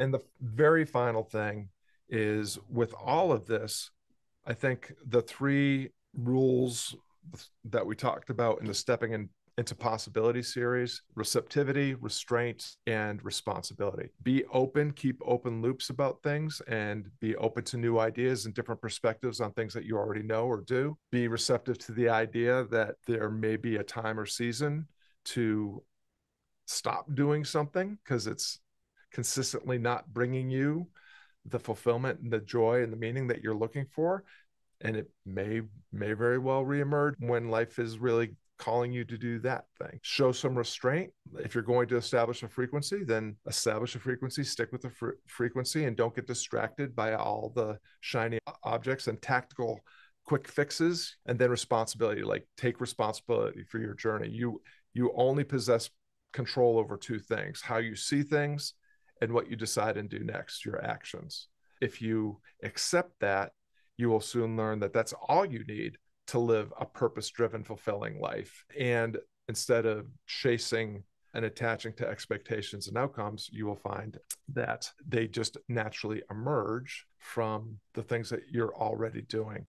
And the very final thing is with all of this, I think the three rules that we talked about in the stepping in, into possibility series receptivity, restraint, and responsibility. Be open, keep open loops about things, and be open to new ideas and different perspectives on things that you already know or do. Be receptive to the idea that there may be a time or season to stop doing something because it's consistently not bringing you the fulfillment and the joy and the meaning that you're looking for. And it may may very well reemerge when life is really calling you to do that thing. Show some restraint. If you're going to establish a frequency then establish a frequency stick with the fr- frequency and don't get distracted by all the shiny objects and tactical quick fixes and then responsibility like take responsibility for your journey. You you only possess control over two things how you see things and what you decide and do next your actions if you accept that you will soon learn that that's all you need to live a purpose driven, fulfilling life. And instead of chasing and attaching to expectations and outcomes, you will find that they just naturally emerge from the things that you're already doing.